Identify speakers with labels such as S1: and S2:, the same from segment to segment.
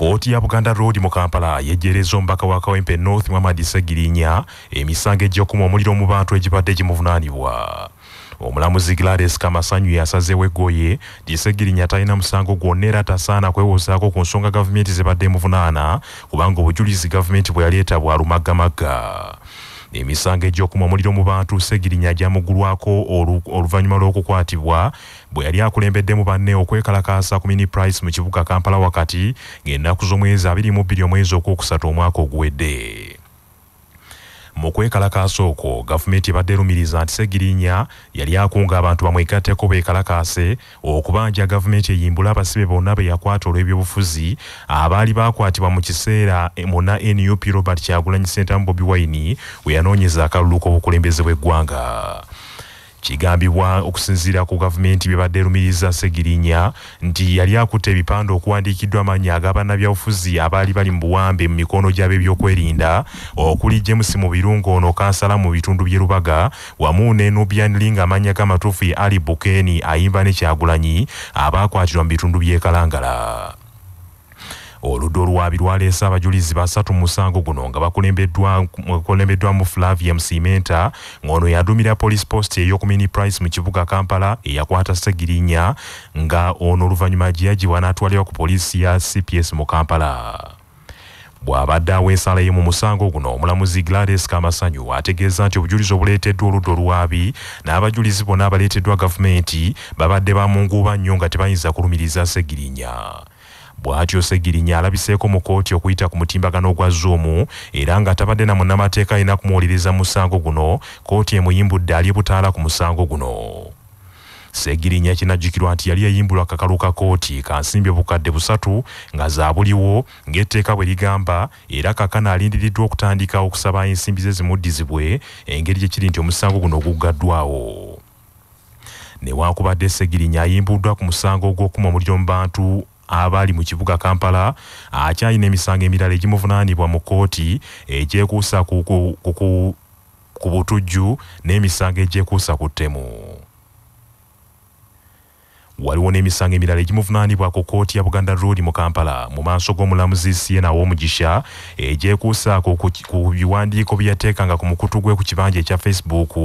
S1: kooti ya buganda road mu kampala yejjereza omubaka wa kawempe north muhammad segirinya emisango egy'okuma omuliro mu bantu egibadde gimuvunaanibwa. Omulamuzi gladys kamasanyu yasazeewo eggoye disegirinya talina musango gwonna era tasaana kwewozaako ku nsonga gavumenti zebadde emuvunaana kubanga obujulizi gavumenti bwe yaleeta bwalumaggamaga emisango egy'okuma omuliro mu bantu segirinya gyamuggulwako oluvannyuma lw'okukwatibwa bwe yali akulembeddemu banne okwekalakaasa ku mini price mu kibuga kampala wakati ng'ennaku z'omwezi 22 omwezi ogwokusatu omwaka oguwedde. Mu kwekalakaasa okwo gavumenti ebadde erumiriza nti segirinya yali akunga abantu bamwegatteko beekalakaase okubanja gavumenti eyimbula abasibe bonna be yakwata olw'ebyobufuzi abaali bakwatibwa mu kiseera muna nup robert kyagulanyi sentamu bobi wine we yanoonyeza akalulu k'obukulembeze bw'eggwanga kigambibwa okusinziira ku gavumenti byebadde erumiriza segirinya nti yali akutte ebipande okuwandiikiddwa amannya ag'abannabyabufuzi abaali bali mu buwambe mu mikono gy'ab'ebyokwerinda okuli james mu birungo ono kansala mu bitundu by'e rubaga wamu ne nubian ling amannya g'amatuufu ye ali bukeni ayimba ne kyagulanyi abaakwatibwa mu bitundu by'e kalangala oludda olwabi lwaleese abajulizi basatu mu musango guno nga bakulembeddwamu flavia musimenta ng'ono yadumira police post ey'oku mini price mu kibuga kampala eyakwata segirinya nga ono oluvannyuma gyeyagibwa n'atwalibwa ku poliisi ya cps mu kampala. Bw'abadde aweesala ye mu musango guno omulamuzi gladys kamasanyu ategeeza nti obujulizi obuleeteddwa oludda olwabi n'abajulizi bonna abaleeteddwa gavumenti babadde bamunguuba nnyo nga tebayinza kulumiriza segirinya bw'atyo segirinya alabiseeko mu kooti okuyita ku mutimbagano ogwa zoomu era nga tabadde na munnamateeka alina kumuwuliriza musango guno kooti emuyimbudde ali butaala ku musango guno. Segirinya kinajjukirwa nti yali yayimbulwa kakalu ka kooti kansimbi obukadde busatu nga zaabuliwo ng'etteeka bwe ligamba era kakana alindiriddwa okutandika okusaba ensimbi ze zimuddizibwe engeri gye kiri nti omusango guno guggaddwawo newankubadde segirinya ayimbuddwa ku musango ogw'okuma omuliro mu bantu abaali mu kibuga kampala akyalina emisango emirala egimuvunaanibwa mu kooti egyekuusa ku butujju n'emisango egyekuusa ku ttemu. Waliwo n'emisango emirala egimuvunaanibwa ku kooti ya buganda road mu kampala. Mu maaso g'omulamuzi siena w'omugisha egyekuusa ku biwandiiko bye yateekanga ku mukutu gwe ku kibanja ekya facebook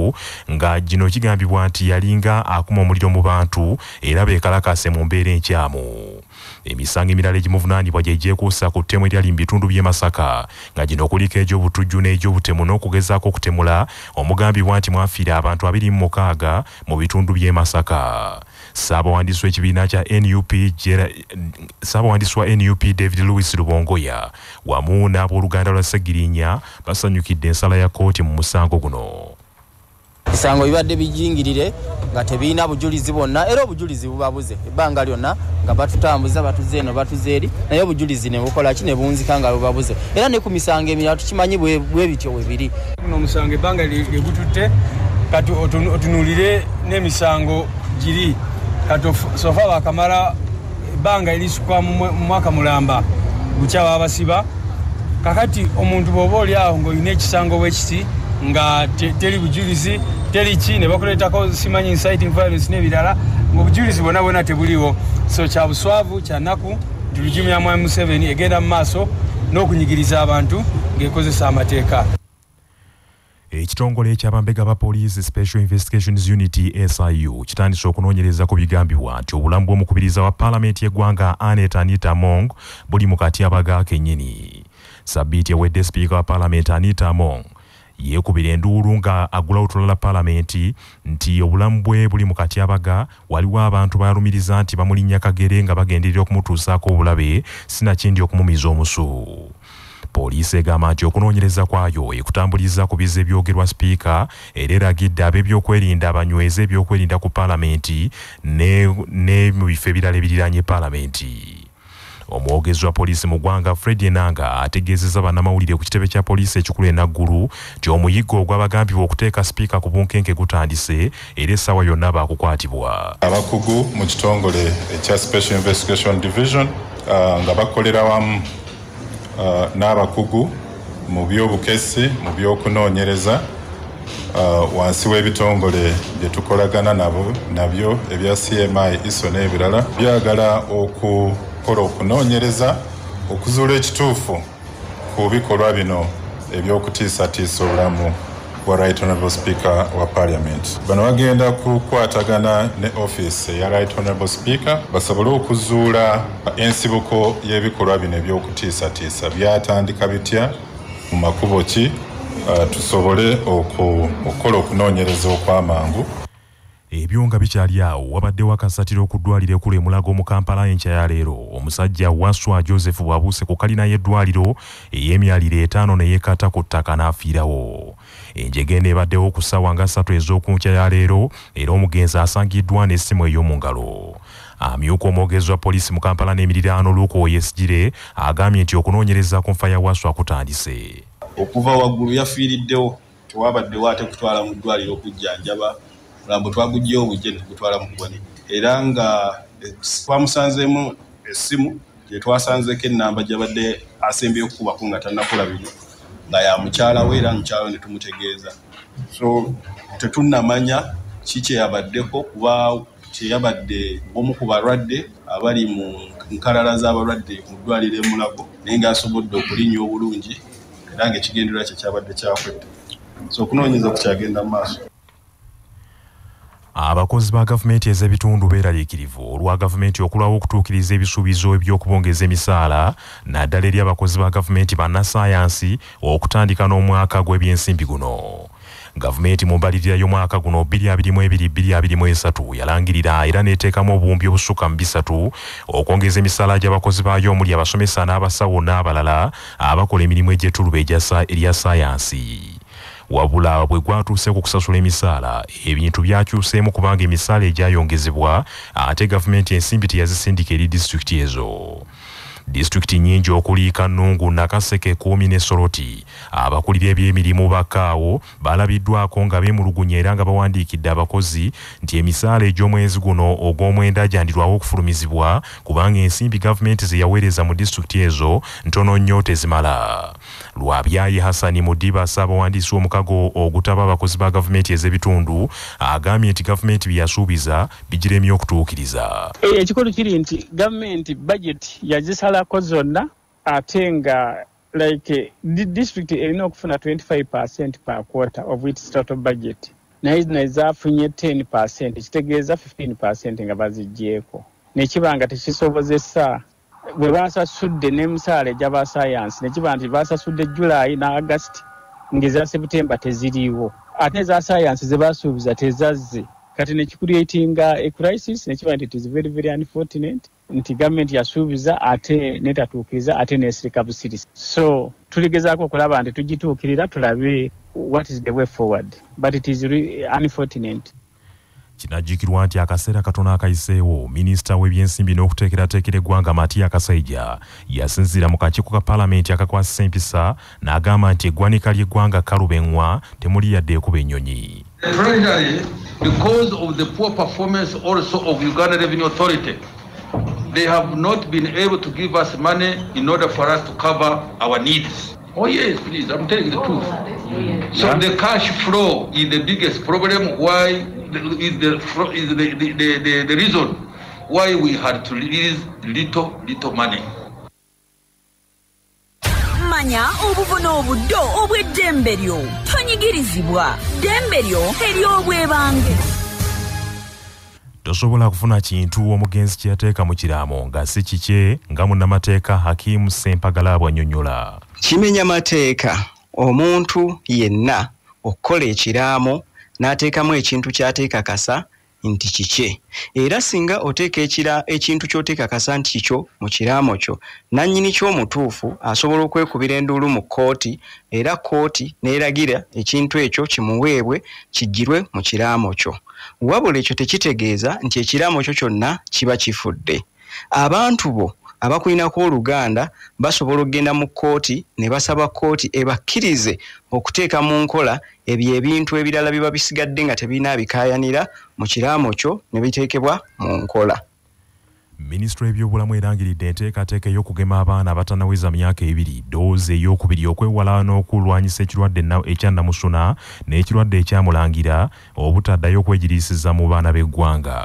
S1: nga gino kigambibwa nti yalinga akuma omuliro mu bantu era beekalakase mu mbeera enkyamu emisango emirala egimuvunaanibwa gye gyekuusa ku ttemu eryali mu bitundu by'e masaka. Nga gino kuliko egy'obutujju n'egy'obutemu n'okugezaako okutemula omugambibwa nti mwafiira abantu abiri mu mukaaga mu bitundu by'e masaka. Ssaabawandiisi w'ekibiina kya nup ssaabawandiisi wa nup david louis lubongoya wamu n'abooluganda lwa segirinya basanyukidde ensala ya kooti mu musango guno
S2: bisango bibadde bijingirire nga tebiina bujulizi bwonna era obujulizi bubabuze ebbanga lyonna nga batutambuza batuze eno batuze eri naye obujulizi nebukola ki? Nebunzika nga bubabuze era ne ku misango emirala tukimanyi bwe bityo we biri.
S3: Guno omusango ebbanga lyegututte kati otunulire n'emisango giri. Kati sofa bakamala ebbanga erisukwa mu mwaka mulamba bukyaba basiba kakati omuntu bw'oba oli awo ng'olina ekisango bwekiti nga teri bujulizi teri ki ne bakuleetako simanyi inciting violence n'ebirala ngaobujulizi bwona bwona tebuliwo. So kya buswavu kya nnaku nti lugimu ya mwami museveni egenda mu maaso n'okunyigiriza abantu ng'ekozesa amateeka.
S1: Ekitongole ekyabambega ba police special investigations unity siu kitandise okunoonyereza ku bigambibwa nti obulamu bw'omukubiriza wa paalamenti y'eggwanga anet anita mong buli mu katyabaga kennyini. Sabbiiti ewedde sipiika wa paalamenti anita mong yeekubira enduulu nga agula olutula paalamenti nti obulamu bwe buli mu katyabaga waliwo abantu balumiriza nti bamulinnya kagere nga bagenderera okumutuusaako obulabe sinakindi okumumiza omusu. Poliisi egamba nti okunoonyereza kwayo ekutambuliza ku biza ebyogerwa sipiika era eragidde ab'ebyokwerinda abanyweza ebyokwerinda ku paalamenti ne mu bifo ebirala ebiriraanye paalamenti omwogezi wa poliisi mu ggwanga fred enanga ategeezezza bannamawulire ku kitebe kya poliisi ekikulu enaggulu nti omuyiggo ogw'abagambibwa okuteeka sipiika ku bunkenke gutandise era essaawa yonna baakukwatibwa.
S4: Abakugu mu kitongole ekya special investigation division uh, nga bakolera wamu uh, n'abakugu mu byobukesi mu byokunoonyereza uh, wansi w'ebitongole bye tukolagana nabyo ebya cmi iso n'ebirala byagala okukola okunoonyereza okuzuula ekituufu ku bikolwa bino ebyokutiisatiisa obulamu bwa right honorable speaker wa parliament. Bano bagenda kukwatagana ne offisi eya right honorable speaker basobole okuzuula ensibuko y'ebikolwa bino ebyokutiisatiisa. Byatandika bitya? Mu makubo ki? Uh, tusobole okukola okunoonyereza okw'amangu
S1: ebyo nga bikyali awo wabaddewo akasatiro okuddwaliro ekkulu emulago mu kampala enkya ya leero. Omusajja waswa joseph bwabuuse ku kalina y'eddwaliro ey'emyaliro etaano ne yeekata ku ttaka n'afiirawo. Enjegenda ebaddewo ku ssaawa nga ssatu ez'okunkya ya leero era omugenzi asangiddwa n'essimu ey'omu ngalo amyuka omwogezi wa poliisi mu kampala n'emiriraano luuka oyesigire agambye nti okunoonyereza ku nfa ya waswa kutandise.
S5: Okuva waggulu yafiiriddewo tewabaddewo ate kutwala mu ddwaliro okujjanjaba mulambo twagugyewo bujje negutwala mu ggwani era nga twamusanzeemu essimu gyetwasanzeko enamba gyabadde asembyeyo okukubako nga tannakulabiri nga ya mukyala we era mukyala ne tumutegeeza. So tetunnamanya ki kyeyabaddeko kuba kyeyabadde omu ku balwadde abali mu nkalala z'abalwadde mu ddwaliro emulago naye ngaasobodde okulinnya obulungi era ngaekigendererwa kye kyabadde kyakwetta. So okunoonyeza kukyagenda mu maaso
S1: abakozi ba gavumenti ez'ebitundu beeraliikirivu olwa gavumenti okulwawo okutuukiriza ebisuubizo ebyokubongeza emisaala naddala eri abakozi ba gavumenti bannassaayansi okutandika n'omwaka gw'ebyensimbi guno. Gavumenti mu mbalirira y'omwaka guno 2022-2023 yalangirira era n'eteekamu obuwumbi obusukka mu bisatu okwongeza emisaala gy'abakozi baayo omuli abasomesa n'abasawo n'abalala abakola emirimu egy'ettuluba erya ssaayansi wabula bwe gwatuuse ku kusasula emisaala ebintu byakyuseemu kubanga emisaala egyayongezebwa ate gavumenti ensimbi teyazisindika eri disitulikiti ezo. Disitulikiti nnyingi okuli kannungu nakaseke kuumi ne soroti abakulira ebyemirimu bakkaawo balabiddwako nga beemulugunya era nga bawandiikidde abakozi nti emisaala egy'omwezi guno ogw'omwenda gyandirwawo okufulumizibwa kubanga ensimbi gavumenti ze yaweereza mu disitulikiti ezo ntono nnyo tezimala lwabyayi hassani mudiba ssaabawandiisi w'omukago ogutaba abakozi ba gavumenti ez'ebitundu agambye nti gavumenti bye yasuubiza bigiremye okutuukiriza.
S6: Ekikulu kiri nti gavumenti bajeti yazisalako zonna ate nga like district erina okufuna 25 percent per quarter of its total budget. Naye zino ezaafunye 10 percent kitegeeza 15 percent nga baziggyeko nekiba nga tekisobozesa bwe basasudde n'emisaala egy'abasayansi nekiba nti basasudde julayi ne august ngaeza sebutemba teziriiwo. Ate eza sayansi ze basuubiza tezazze. Kati nekikureatinga ecrisis nekiba nti it is very very unfortunate nti gavumenti yasuubiza ate netatuukiriza ate nesirika busirisi. So tuligezaako okulaba nti tugituukirira tulabe what is the way forward but it is unfortunate
S1: kinajjukirwa nti akaseera katono akayiseewo minisita w'ebyensimbi n'okuteekerateekera eggwanga matiya kasaija yasinziira mu kakiiko ka paalamenti akakwasisa empisa n'agamba nti eggwanika ly'eggwanga kalubeŋŋwa temuli yadde ekuba ennyonyi
S7: because of the poor performance also of Uganda Revenue Authority, they have not been able to give us money in order for us to cover our needs. Oh yes, please, I'm telling the truth. So the cash flow is the biggest problem. Why is the is the, the, the, the, the reason why we had to release little little money.
S8: manya obuvuna obuddo obw'eddembe lyo tonyigirizibwa ddembe lyo ery'obwebange
S1: tosobola kufuna kintu omugenzi kye yateeka mu kiraamo nga si kikye nga munnamateeka hakimu sempagala bw'annyonnyola
S9: kimenya mateeka. Omuntu yenna okukola ekiraamo n'ateekamu ekintu ky'ateekakasa nti kikye. Era singa oteeka ekira ekintu ky'oteekakasa nti kikyo mu kiraamo kyo nannyini ky'omutuufu asobola okwekubira enduulu mu kkooti era kkooti n'eragira ekintu ekyo kimuweebwe kiggirwe mu kiraamo kyo. Wabula ekyo tekitegeeza nti ekiraamo kyo kyonna kiba kifudde. Abantu bo abakulinako oluganda basobola okgenda mu kkooti ne basaba kkooti ebakkirize okuteeka mu nkola ebyo ebintu ebirala biba bisigadde nga tebirina bikaayanira mu kiraamo kyo ne biteekebwa mu nkola.
S1: Minisitule y'ebyobulamu erangiridde enteekateeka ey'okugema abaana abatanaweza myaka ebiri ddoozi ey'okubiri okwewala n'okulwanyisa ekirwadde ekya namusuna n'ekirwadde ekyamulangira obutaddayo okwegiriisiza mu baana b'eggwanga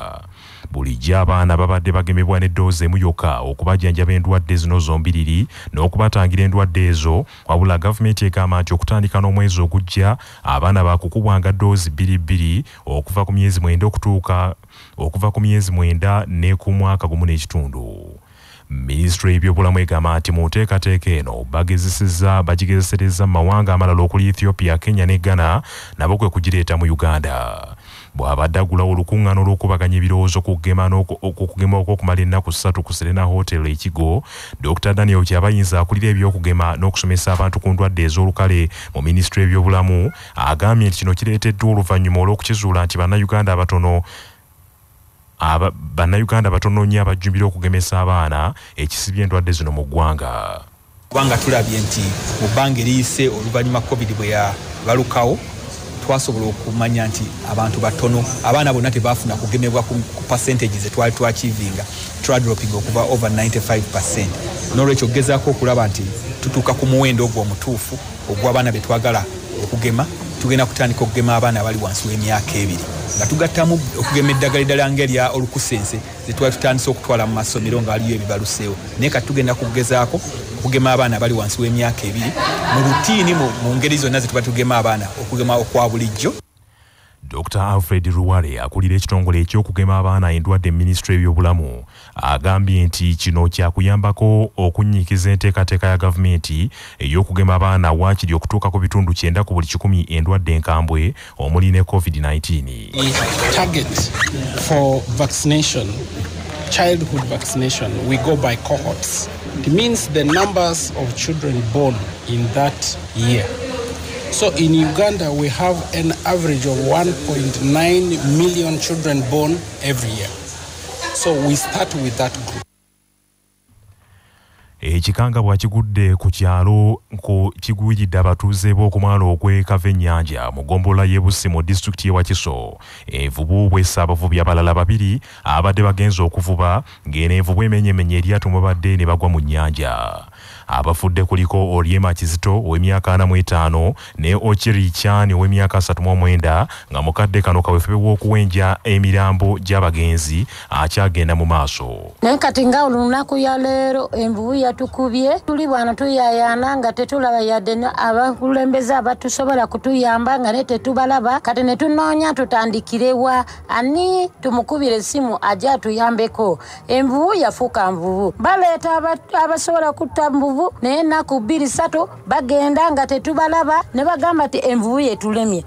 S1: bulijjo abaana babadde bagemebwa n'eddoozi emu yokka okubajjanjaba endwadde zino zombiriri n'okubatangira endwadde ezo wabula gavumenti egamba nti okutandika n'omwezi ogujja abaana bakukubwanga ddoozi bbiri bbiri okuva ku myezi mwenda okutuuka okuva ku myezi mwenda ne ku mwaka gumu n'ekitundu. Minisitule y'ebyobulamu egamba nti mu nteekateeka eno bagezeseza bagigezesereza mu mawanga amalala okuli ethiopia kenya ne ghana nabo kwe kugireeta mu uganda bw'abadde agulawo olukuŋŋaana olw'okubaganya ebirowoozo ku kugema okwokumala ennaku ssatu ku serena hotel ekigo dr daniel kyabayinza akulira ebyokugema n'okusomesa abantu ku ndwadde ez'olukale mu minisitule y'ebyobulamu agambye nti kino kireeteddwa oluvannyuma olw'okukizuula nti bannayuganda abatono aba bannayuganda batono nnyo abajjumbira okugemesa abaana ekisibye endwadde zino mu ggwanga.
S10: Kubanga tulabye nti mu bbanga eriyise oluvannyuma covid bwe yabalukawo twasobola okumanya nti abantu batono abaana bonna tebafuna kugemebwa ku percentage zetwali twakivinga tradroping okuva over 95 percent. N'olwekyo okugezaako okulaba nti tutuuka ku muwendo ogwo omutuufu ogw'abaana betwagala okugema tugenda kutandika okugema abaana abali wansi w'emyaka ebiri. Nga tugattamu okugema eddagala eddala ng'erya olukusense zetwali tutandise okutwala mu masomero nga waliyo ebibaluseewo. Naye kati tugenda kugezaako okugema abaana abali wansi w'emyaka ebiri mu lutiini mu ngeri zonna zetuba tugema abaana okugema okwa bulijjo
S1: dr. Alfred ruwale akulira ekitongole ekyokugema abaana endwadde minisitule y'ebyobulamu. Agambye nti kino kyakuyambako okunnyikiza enteekateeka ya gavumenti ey'okugema abaana waakiri okutuuka ku bitundu kyenda ku buli kikumi endwadde enkambwe omuli ne covid-19.
S11: Target for vaccination childhood vaccination we go by cohorts. It means the numbers of children born in that year So in Uganda, we have an average of 1.9 million children born every year. So we start with that group.
S1: ekikanga bwakigudde ku kyalo ku kigwiridde abatuuze b'okumwalo okwekava ennyanja mu ggombolola y'ebusi mu disitulikiti y'e wakiso envubu bwessa abavubi abalala babiri abadde bagenza okuvuba ng'eno envubu emenyemenya eryato mwe badde ne bagwa mu nnyanja abafudde kuliko olyema kizito ow'emyaka 45 ne ochiri chani ow'emyaka 39 nga mukadde kano kaweefube w'okuwenja emirambo gy'abagenzi akyagenda mu maaso.
S12: Naye kati nga olunaku ya leero envubu yatukubye tuli bwana tuyayaana nga tetulaba yadde abakulembeze abatusobola kutuyamba nga ne tetubalaba. Kati ne tunoonya tutandikirewa ani tumukubire essimu ajje atuyambeko. Envubu yafuuka nvubu. Baleeta abasobola kutta nvubu naye ennaku bbiri satu bagenda nga tetubalaba ne bagamba nti envubu yetulemye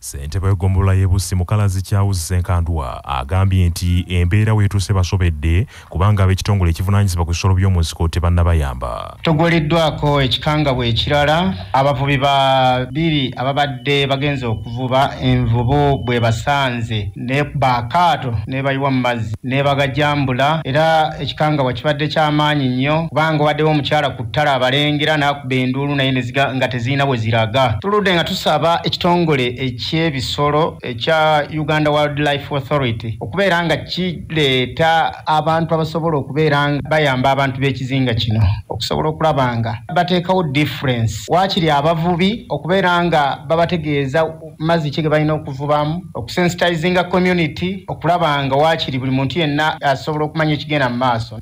S1: ssentebe w'eggombolola y'ebusi mukalazi kyawuzi senkandwa agambye nti embeera weetuuse basobedde kubanga ab'ekitongole ekivunaanyizibwa ku bisolo by'omunsiko tebannabayamba.
S13: Tugoleddwako ekikangabwa ekirala abavubi babiri ababadde bagenza okuvuba envubu bwe basanze. Ne baakaato ne bayiwa mu mazzi ne bagajambula. Era ekikangabwa kibadde ky'amaanyi nnyo kubanga obaddewo omukyala ku ttale abalengera n'akuba enduulu naye nga tezirina bwe ziraga. Tuludde nga tusaba ekitongole ekyebisolo ekya uganda wildlife authority okubeera nga kireeta abantu abasobola okubeera nga bayamba abantu b'ekizinga kino. Okusobola okulaba nga bateekawo difference. Waakiri abavubi okubeera nga babategeeza mazzi ki ge balina okuvubamu okusensitizinga community okulaba nga waakiri buli muntu yenna asobola okumanya ekigenda mu maaso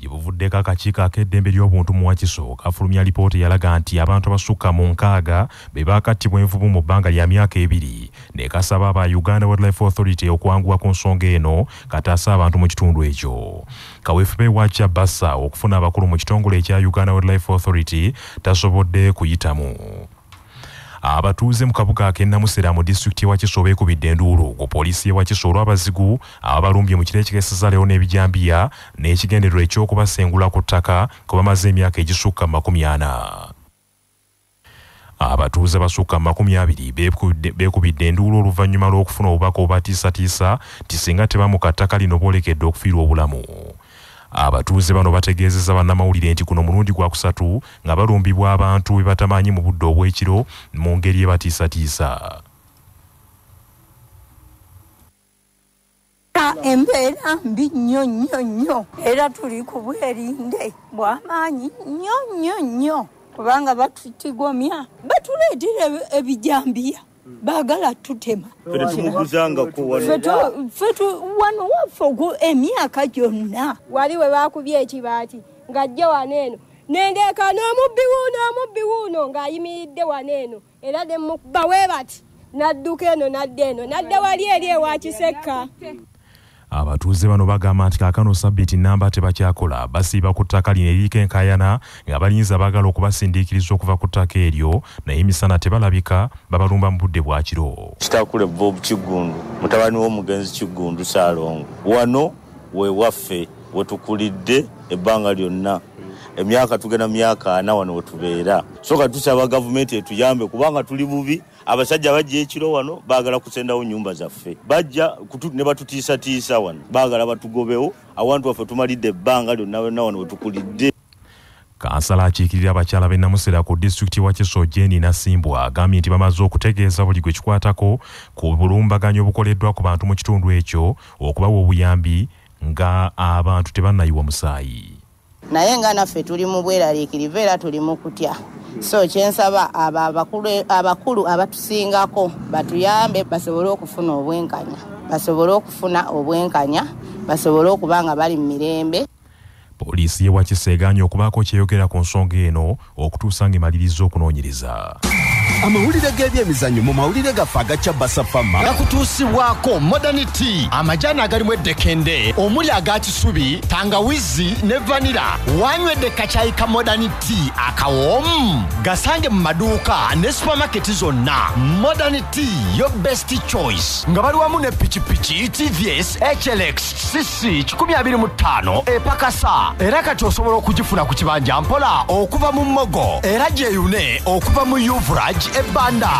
S1: gyebuvuddeko akakiiko ak'eddembe ly'obuntu mu wakiso kafulumya lipoota eyalaga nti abantu abasukka mu nkaaga be baakattibwa envubu mu bbanga lya myaka ebiri. Ne kasaba aba uganda wildlife authority okwanguwa ku nsonga eno kataasa abantu mu kitundu ekyo. Kaweefube wakya bassa okufuna abakulu mu kitongole ekya uganda wildlife authority tasobodde kuyitamu abatuuze mu kabuga ak'ennamusera mu disitulikiti y'ewakiso beekubidde enduulu. Ku poliisi y'ewakiso olw'abazigu ababalumbye mu kiro ekikeseza leero n'ebijambiya n'ekigendererwa eky'okubasengula ku ttaka kwe bamaze emyaka egisukka mu makumi ana. Abatuuze basukka makumi abiri beekubidde enduulu oluvannyuma lw'okufuna obubaka obubatiisatiisa nti singa tebamuka ttaka lino boolekedde okufiirwa obulamu abatuuze bano bategeezezza bannamawulire nti guno mulundi gwa kusatu nga balumbibwa abantu be batamanyi mu budde obw'ekiro mu ngeri ebatiisatiisa.
S14: Embeera mbi nnyo nnyo nnyo era tuli ku bwerinde bw'amaanyi nnyo nnyo nnyo. Kubanga batutigomya batuleetera ebijambiya baagala tutema.
S15: Temuguzangako
S14: Ffe tu- ffe tu- wano waffe ogu- emyaka gyonna.
S16: Wali we bakubye ekibaati ng'ajja wano eno. Nendeeka n'omubbi wuuno omubbi wuuno ng'ayimiridde wano eno. Era ne mukuba we bati n'adduka eno n'adda eno. N'adda wali eri ewa kisekka
S1: abatuuze bano bagamba nti kaakano sabbiiti namba tebakyakola. Basiiba ku ttaka lino eririko enkaayana nga balinza baagala okubasindiikiriza okuva ku ttaka eryo naye emisana tebalabika babalumba mu budde bwa kiro.
S17: Kitakule bob kigundu mutabani w'omugenzi kigundu saalongo. Wano we waffe wetukulidde ebbanga lyonna emyaka tugenda myaka ana wano wetubeera soka tusaba gavumenti etuyambe kubanga tuli bubi abasajja bajja ekiro wano baagala kusendawo nyumba zaffe. Bajja ne batutiisatiisa wano baagala batugobewo awantu waffe tumalidde ebbanga lyonna wonna wano wetukulidde
S1: kansala akiikirira abakyala b'e namusera ku disitulikiti wa kiso jeni nasimbwa agambye nti bamaze okutegeeza buli gwe kikwatako ku bulumbaganyi obukoleddwa ku bantu mu kitundu ekyo okubawa obuyambi nga abantu tebannayiwa musaayi
S18: naye nga naffe tuli mu bweraliikirivu era tuli mu kutya. So kyensaba abo abakulu- abatusingako batuyambe basobole okufuna obwenkanya. Basobole okufuna obwenkanya basobole okuba nga bali mu mirembe.
S1: Poliisi y'e wakisa egaanye okubaako kyeyogera ku nsonga eno okutuusa ng'emaliriza okunoonyereza
S19: amawulire g'ebyemizannyo mu mawulire gaffe agacya basafama. Gakutuusibwako modern t amajaani agalimu eddekende omuli aga kisubi tangawizi ne vanira wanywedde kacyayi ka modern t akawoomu? Gasange mu maduuka ne supamaketi zonna. Modern t yo best choice. Nga bali wamu ne pikipiki tvs hlx cc 25 epakasa. Era kati osobola okugifuna ku kibanja mpola okuva mu mmogo era gyeyune okuva mu uvrage ebbanda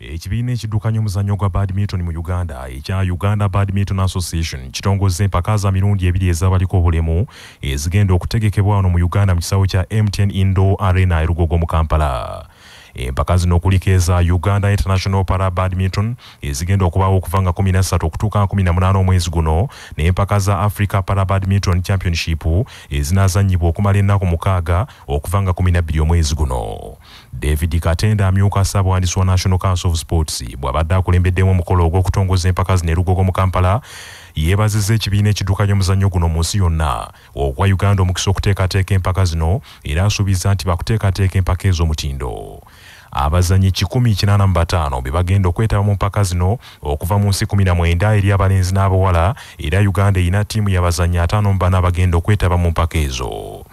S1: ekibiina ekiddukanya omuzannyo gwa badminton mu uganda ekya uganda badminton association kitongoza empaka za mirundi ebiri ez'abaliko obulemu ezigenda okutegekebwa wano mu uganda mu kisawo kya mtn indo arena e lugogo mu kampala. Empaka zino okuliko eza uganda international para badminton ezigenda okubaawo okuva nga 13 okutuuka 18 omwezi guno n'empaka za africa para badminton championship ezinaazannyibwa okumala ennaku mukaaga okuva nga 12 omwezi guno david katenda amyuka ssaabawandisi wa national council of sports. Bw'abadde akulembeddemu omukolo ogw'okutongoza empaka zino erugogo mu kampala yeebazizza ekibiina ekiddukanya omuzannyo guno mu nsi yonna. Okwa uganda omukisa okuteekateeka empaka zino era asuubiza nti bakuteekateeka empaka ez'omutindo abazanyi 185 be bagenda okwetaba mu mpaka zino okuva mu nsi 19 eri abalenzi n'abawala era uganda erina ttiimu y'abazanyi 54 abagenda okwetaba mu mpaka ezo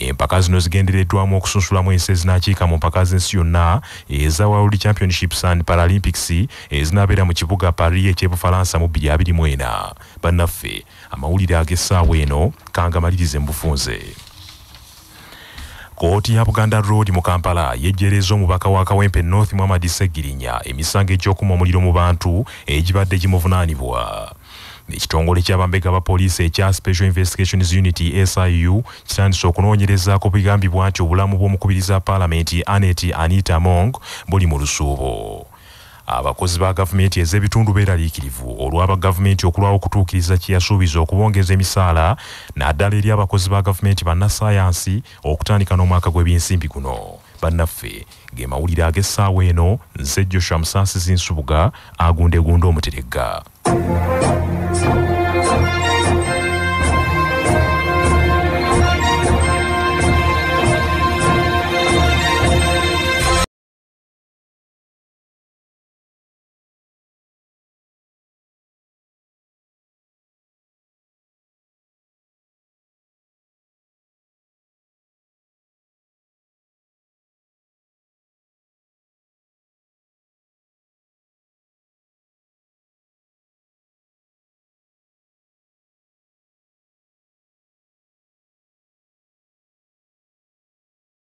S1: empaka zino zigendereddwamu okusunsulamu ensi ezinakiika mu mpaka z'ensi yonna eza world championships and paralympics ezinabeera mu kibuga paris ekyebufalansa mu 2024 bannaffe amawulire ag'essaawa eno kangamalirize mu bufunze kooti ya buganda road mu kampala yejjereza omubaka wa kawempe north muhammad segirinya emisango egy'okuma omuliro mu bantu egibadde gimuvunaanibwa ekitongole ky'abambega ba poliisi ekya special investigations unity siu kitandise okunoonyereza ku bigambibwa nti obulamu bw'omukubiriza paalamenti anet anita mong buli mu lusuubo. Abakozi ba gavumenti ez'ebitundu beeraliikirivu olw'aba gavumenti okulwawo okutuukiriza kye yasuubiza okubongeza emisaala naddala eri abakozi ba gavumenti bannassaayansi okutandika n'omwaka gw'ebyensimbi guno bannaffe. Ge mawulire ag'essaawa eno nze joshua musaasisi nsubuga agundegunda omuteregga